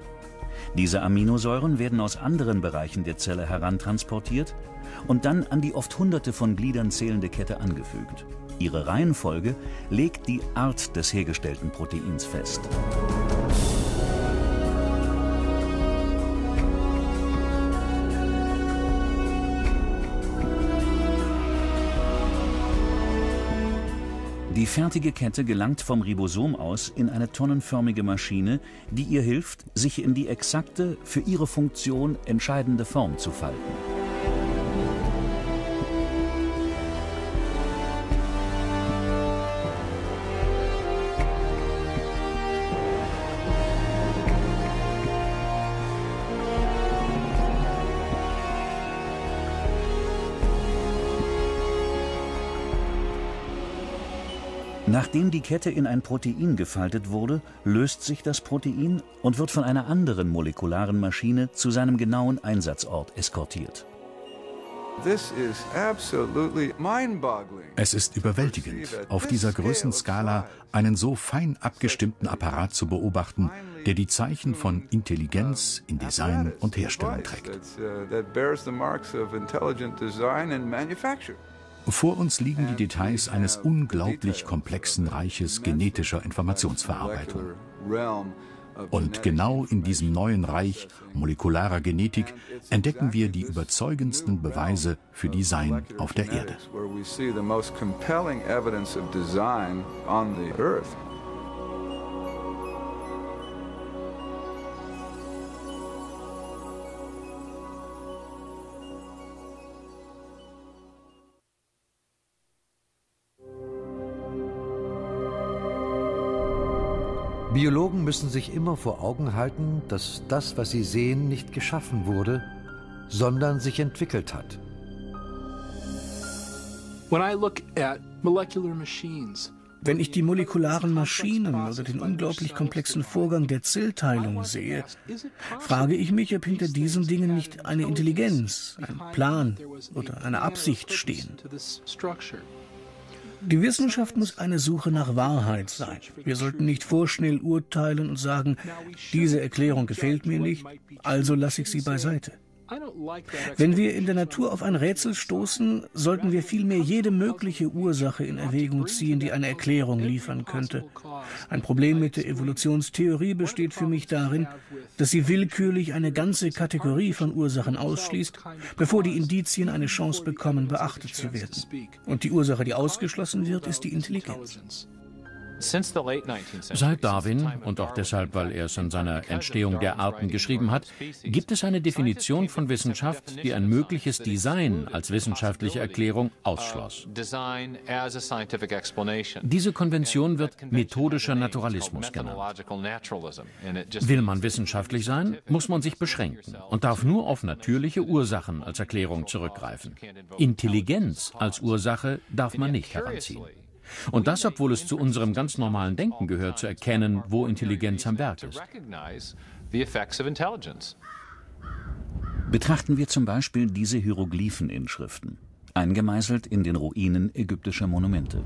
Diese Aminosäuren werden aus anderen Bereichen der Zelle herantransportiert und dann an die oft hunderte von Gliedern zählende Kette angefügt. Ihre Reihenfolge legt die Art des hergestellten Proteins fest. Die fertige Kette gelangt vom Ribosom aus in eine tonnenförmige Maschine, die ihr hilft, sich in die exakte, für ihre Funktion entscheidende Form zu falten. Nachdem die Kette in ein Protein gefaltet wurde, löst sich das Protein und wird von einer anderen molekularen Maschine zu seinem genauen Einsatzort eskortiert. Es ist überwältigend, auf dieser Größenskala einen so fein abgestimmten Apparat zu beobachten, der die Zeichen von Intelligenz in Design und Herstellung trägt. Vor uns liegen die Details eines unglaublich komplexen Reiches genetischer Informationsverarbeitung. Und genau in diesem neuen Reich molekularer Genetik entdecken wir die überzeugendsten Beweise für Design auf der Erde. Biologen müssen sich immer vor Augen halten, dass das, was sie sehen, nicht geschaffen wurde, sondern sich entwickelt hat. Wenn ich die molekularen Maschinen oder den unglaublich komplexen Vorgang der Zellteilung sehe, frage ich mich, ob hinter diesen Dingen nicht eine Intelligenz, ein Plan oder eine Absicht stehen. Die Wissenschaft muss eine Suche nach Wahrheit sein. Wir sollten nicht vorschnell urteilen und sagen, diese Erklärung gefällt mir nicht, also lasse ich sie beiseite. Wenn wir in der Natur auf ein Rätsel stoßen, sollten wir vielmehr jede mögliche Ursache in Erwägung ziehen, die eine Erklärung liefern könnte. Ein Problem mit der Evolutionstheorie besteht für mich darin, dass sie willkürlich eine ganze Kategorie von Ursachen ausschließt, bevor die Indizien eine Chance bekommen, beachtet zu werden. Und die Ursache, die ausgeschlossen wird, ist die Intelligenz. Seit Darwin, und auch deshalb, weil er es an seiner Entstehung der Arten geschrieben hat, gibt es eine Definition von Wissenschaft, die ein mögliches Design als wissenschaftliche Erklärung ausschloss. Diese Konvention wird methodischer Naturalismus genannt. Will man wissenschaftlich sein, muss man sich beschränken und darf nur auf natürliche Ursachen als Erklärung zurückgreifen. Intelligenz als Ursache darf man nicht heranziehen. Und das, obwohl es zu unserem ganz normalen Denken gehört, zu erkennen, wo Intelligenz am Werk ist. Betrachten wir zum Beispiel diese Hieroglypheninschriften, eingemeißelt in den Ruinen ägyptischer Monumente.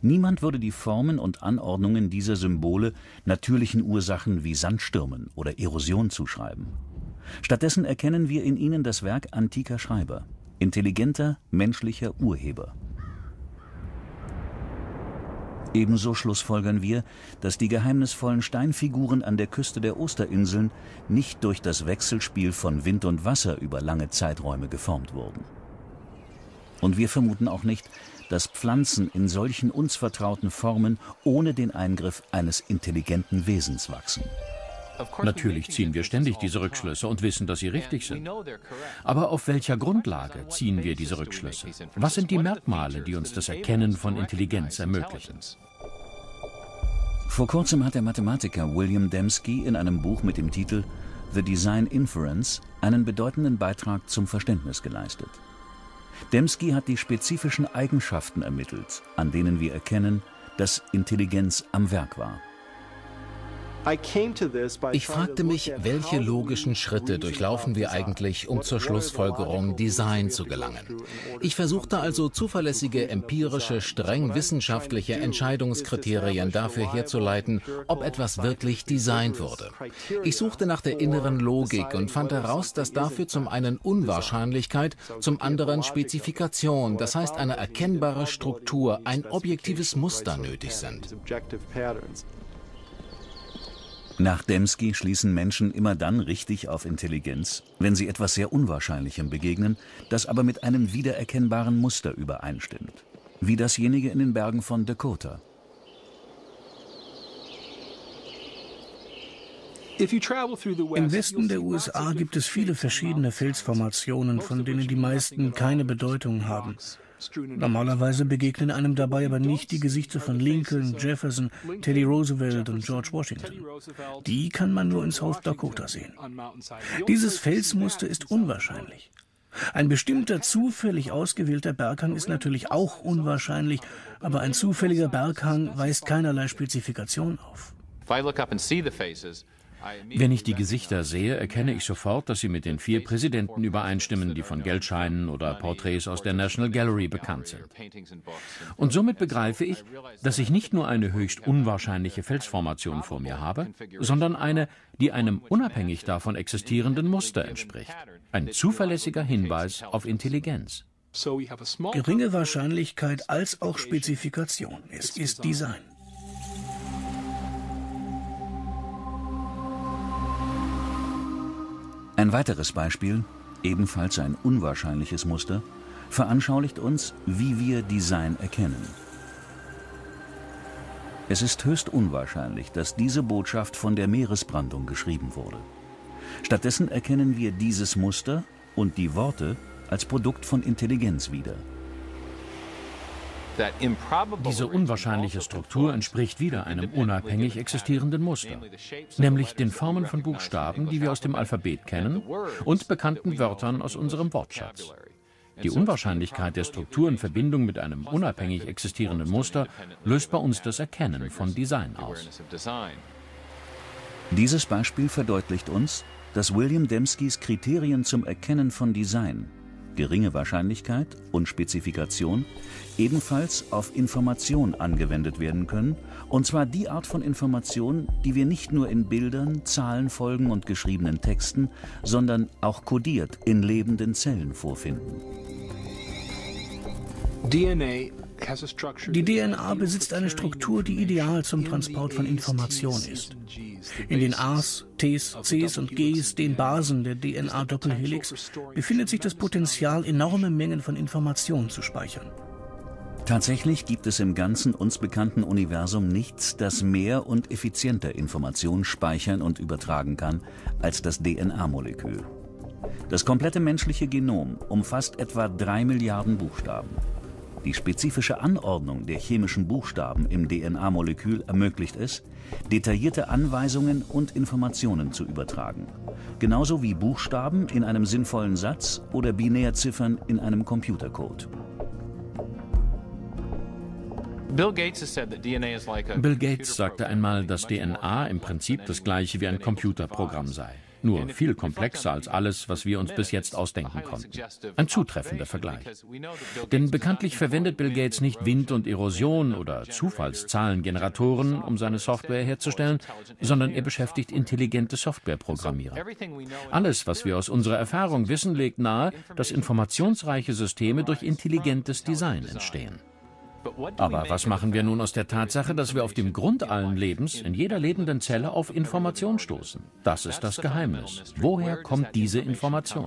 Niemand würde die Formen und Anordnungen dieser Symbole natürlichen Ursachen wie Sandstürmen oder Erosion zuschreiben. Stattdessen erkennen wir in ihnen das Werk antiker Schreiber, intelligenter menschlicher Urheber. Ebenso schlussfolgern wir, dass die geheimnisvollen Steinfiguren an der Küste der Osterinseln nicht durch das Wechselspiel von Wind und Wasser über lange Zeiträume geformt wurden. Und wir vermuten auch nicht, dass Pflanzen in solchen uns vertrauten Formen ohne den Eingriff eines intelligenten Wesens wachsen. Natürlich ziehen wir ständig diese Rückschlüsse und wissen, dass sie richtig sind. Aber auf welcher Grundlage ziehen wir diese Rückschlüsse? Was sind die Merkmale, die uns das Erkennen von Intelligenz ermöglichen? Vor kurzem hat der Mathematiker William Dembski in einem Buch mit dem Titel The Design Inference einen bedeutenden Beitrag zum Verständnis geleistet. Dembski hat die spezifischen Eigenschaften ermittelt, an denen wir erkennen, dass Intelligenz am Werk war. Ich fragte mich, welche logischen Schritte durchlaufen wir eigentlich, um zur Schlussfolgerung Design zu gelangen. Ich versuchte also zuverlässige, empirische, streng wissenschaftliche Entscheidungskriterien dafür herzuleiten, ob etwas wirklich designt wurde. Ich suchte nach der inneren Logik und fand heraus, dass dafür zum einen Unwahrscheinlichkeit, zum anderen Spezifikation, das heißt eine erkennbare Struktur, ein objektives Muster nötig sind. Nach Dembski schließen Menschen immer dann richtig auf Intelligenz, wenn sie etwas sehr Unwahrscheinlichem begegnen, das aber mit einem wiedererkennbaren Muster übereinstimmt. Wie dasjenige in den Bergen von Dakota. Im Westen der USA gibt es viele verschiedene Felsformationen, von denen die meisten keine Bedeutung haben. Normalerweise begegnen einem dabei aber nicht die Gesichter von Lincoln, Jefferson, Teddy Roosevelt und George Washington. Die kann man nur in South Dakota sehen. Dieses Felsmuster ist unwahrscheinlich. Ein bestimmter zufällig ausgewählter Berghang ist natürlich auch unwahrscheinlich, aber ein zufälliger Berghang weist keinerlei Spezifikation auf. Wenn ich die Gesichter sehe, erkenne ich sofort, dass sie mit den vier Präsidenten übereinstimmen, die von Geldscheinen oder Porträts aus der National Gallery bekannt sind. Und somit begreife ich, dass ich nicht nur eine höchst unwahrscheinliche Felsformation vor mir habe, sondern eine, die einem unabhängig davon existierenden Muster entspricht. Ein zuverlässiger Hinweis auf Intelligenz. Geringe Wahrscheinlichkeit als auch Spezifikation. Es ist Design. Ein weiteres Beispiel, ebenfalls ein unwahrscheinliches Muster, veranschaulicht uns, wie wir Design erkennen. Es ist höchst unwahrscheinlich, dass diese Botschaft von der Meeresbrandung geschrieben wurde. Stattdessen erkennen wir dieses Muster und die Worte als Produkt von Intelligenz wieder. Diese unwahrscheinliche Struktur entspricht wieder einem unabhängig existierenden Muster, nämlich den Formen von Buchstaben, die wir aus dem Alphabet kennen und bekannten Wörtern aus unserem Wortschatz. Die Unwahrscheinlichkeit der Struktur in Verbindung mit einem unabhängig existierenden Muster löst bei uns das Erkennen von Design aus. Dieses Beispiel verdeutlicht uns, dass William Dembskys Kriterien zum Erkennen von Design geringe Wahrscheinlichkeit und Spezifikation ebenfalls auf Information angewendet werden können, und zwar die Art von Information, die wir nicht nur in Bildern, Zahlenfolgen und geschriebenen Texten, sondern auch kodiert in lebenden Zellen vorfinden. DNA die DNA besitzt eine Struktur, die ideal zum Transport von Informationen ist. In den A's, T's, C's und G's, den Basen der DNA-Doppelhelix, befindet sich das Potenzial, enorme Mengen von Informationen zu speichern. Tatsächlich gibt es im ganzen uns bekannten Universum nichts, das mehr und effizienter Informationen speichern und übertragen kann als das DNA-Molekül. Das komplette menschliche Genom umfasst etwa drei Milliarden Buchstaben. Die spezifische Anordnung der chemischen Buchstaben im DNA-Molekül ermöglicht es, detaillierte Anweisungen und Informationen zu übertragen. Genauso wie Buchstaben in einem sinnvollen Satz oder Binärziffern in einem Computercode. Bill Gates sagte einmal, dass DNA im Prinzip das gleiche wie ein Computerprogramm sei nur viel komplexer als alles, was wir uns bis jetzt ausdenken konnten. Ein zutreffender Vergleich. Denn bekanntlich verwendet Bill Gates nicht Wind und Erosion oder Zufallszahlengeneratoren, um seine Software herzustellen, sondern er beschäftigt intelligente Softwareprogrammierer. Alles, was wir aus unserer Erfahrung wissen, legt nahe, dass informationsreiche Systeme durch intelligentes Design entstehen. Aber was machen wir nun aus der Tatsache, dass wir auf dem Grund allen Lebens in jeder lebenden Zelle auf Information stoßen? Das ist das Geheimnis. Woher kommt diese Information?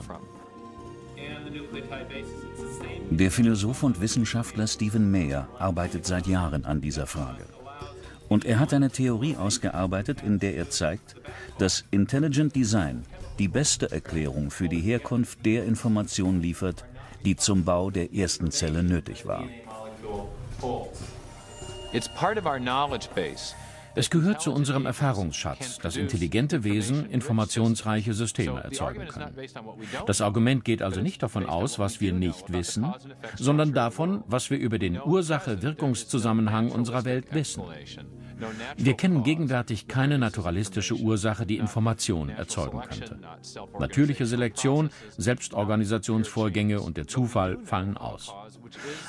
Der Philosoph und Wissenschaftler Stephen Mayer arbeitet seit Jahren an dieser Frage. Und er hat eine Theorie ausgearbeitet, in der er zeigt, dass Intelligent Design die beste Erklärung für die Herkunft der Information liefert, die zum Bau der ersten Zelle nötig war. Es gehört zu unserem Erfahrungsschatz, dass intelligente Wesen informationsreiche Systeme erzeugen können. Das Argument geht also nicht davon aus, was wir nicht wissen, sondern davon, was wir über den Ursache-Wirkungszusammenhang unserer Welt wissen. Wir kennen gegenwärtig keine naturalistische Ursache, die Information erzeugen könnte. Natürliche Selektion, Selbstorganisationsvorgänge und der Zufall fallen aus.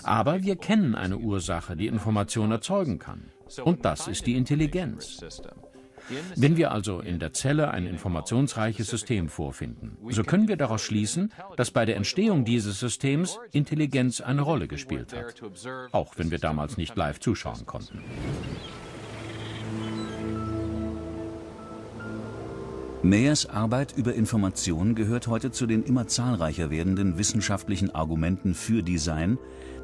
Aber wir kennen eine Ursache, die Information erzeugen kann. Und das ist die Intelligenz. Wenn wir also in der Zelle ein informationsreiches System vorfinden, so können wir daraus schließen, dass bei der Entstehung dieses Systems Intelligenz eine Rolle gespielt hat, auch wenn wir damals nicht live zuschauen konnten. Mayers Arbeit über Information gehört heute zu den immer zahlreicher werdenden wissenschaftlichen Argumenten für Design,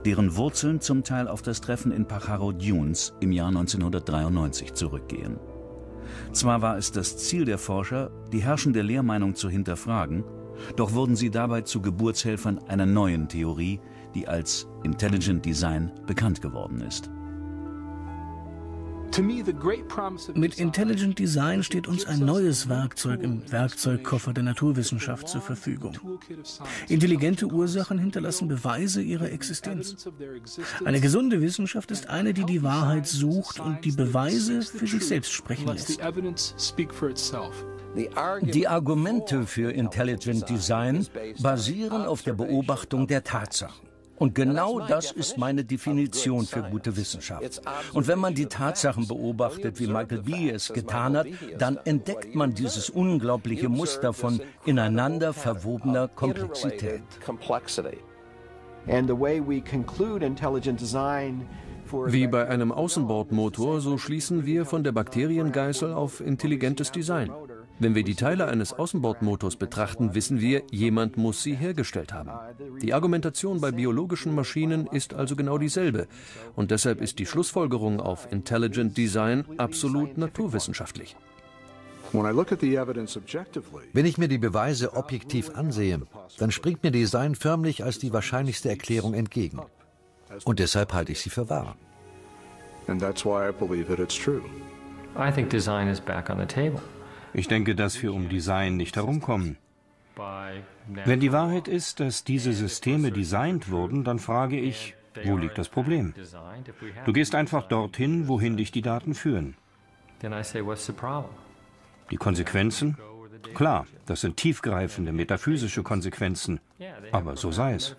deren Wurzeln zum Teil auf das Treffen in Pajaro Dunes im Jahr 1993 zurückgehen. Zwar war es das Ziel der Forscher, die herrschende Lehrmeinung zu hinterfragen, doch wurden sie dabei zu Geburtshelfern einer neuen Theorie, die als Intelligent Design bekannt geworden ist. Mit Intelligent Design steht uns ein neues Werkzeug im Werkzeugkoffer der Naturwissenschaft zur Verfügung. Intelligente Ursachen hinterlassen Beweise ihrer Existenz. Eine gesunde Wissenschaft ist eine, die die Wahrheit sucht und die Beweise für sich selbst sprechen lässt. Die Argumente für Intelligent Design basieren auf der Beobachtung der Tatsachen. Und genau das ist meine Definition für gute Wissenschaft. Und wenn man die Tatsachen beobachtet, wie Michael B. es getan hat, dann entdeckt man dieses unglaubliche Muster von ineinander verwobener Komplexität. Wie bei einem Außenbordmotor, so schließen wir von der Bakteriengeißel auf intelligentes Design. Wenn wir die Teile eines Außenbordmotors betrachten, wissen wir, jemand muss sie hergestellt haben. Die Argumentation bei biologischen Maschinen ist also genau dieselbe. Und deshalb ist die Schlussfolgerung auf Intelligent Design absolut naturwissenschaftlich. Wenn ich mir die Beweise objektiv ansehe, dann springt mir Design förmlich als die wahrscheinlichste Erklärung entgegen. Und deshalb halte ich sie für wahr. I think design is back on the table. Ich denke, dass wir um Design nicht herumkommen. Wenn die Wahrheit ist, dass diese Systeme designt wurden, dann frage ich, wo liegt das Problem? Du gehst einfach dorthin, wohin dich die Daten führen. Die Konsequenzen? Klar, das sind tiefgreifende metaphysische Konsequenzen, aber so sei es.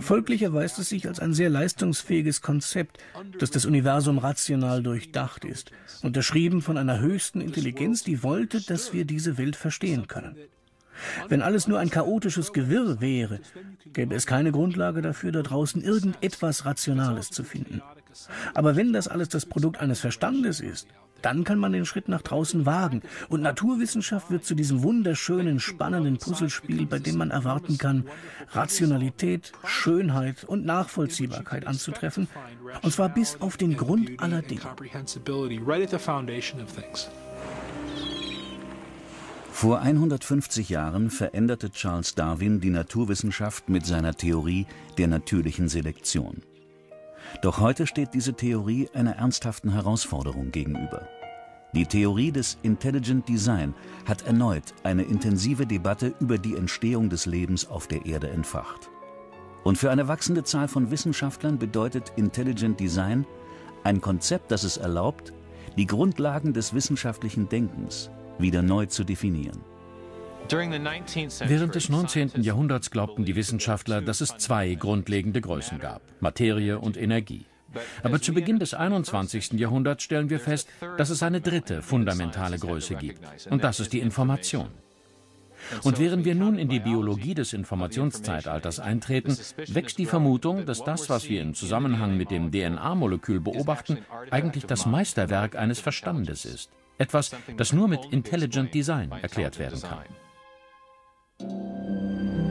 Folglich erweist es sich als ein sehr leistungsfähiges Konzept, dass das Universum rational durchdacht ist, unterschrieben von einer höchsten Intelligenz, die wollte, dass wir diese Welt verstehen können. Wenn alles nur ein chaotisches Gewirr wäre, gäbe es keine Grundlage dafür, da draußen irgendetwas Rationales zu finden. Aber wenn das alles das Produkt eines Verstandes ist, dann kann man den Schritt nach draußen wagen. Und Naturwissenschaft wird zu diesem wunderschönen, spannenden Puzzlespiel, bei dem man erwarten kann, Rationalität, Schönheit und Nachvollziehbarkeit anzutreffen. Und zwar bis auf den Grund aller Dinge. Vor 150 Jahren veränderte Charles Darwin die Naturwissenschaft mit seiner Theorie der natürlichen Selektion. Doch heute steht diese Theorie einer ernsthaften Herausforderung gegenüber. Die Theorie des Intelligent Design hat erneut eine intensive Debatte über die Entstehung des Lebens auf der Erde entfacht. Und für eine wachsende Zahl von Wissenschaftlern bedeutet Intelligent Design ein Konzept, das es erlaubt, die Grundlagen des wissenschaftlichen Denkens wieder neu zu definieren. Während des 19. Jahrhunderts glaubten die Wissenschaftler, dass es zwei grundlegende Größen gab, Materie und Energie. Aber zu Beginn des 21. Jahrhunderts stellen wir fest, dass es eine dritte fundamentale Größe gibt, und das ist die Information. Und während wir nun in die Biologie des Informationszeitalters eintreten, wächst die Vermutung, dass das, was wir im Zusammenhang mit dem DNA-Molekül beobachten, eigentlich das Meisterwerk eines Verstandes ist. Etwas, das nur mit Intelligent Design erklärt werden kann. Música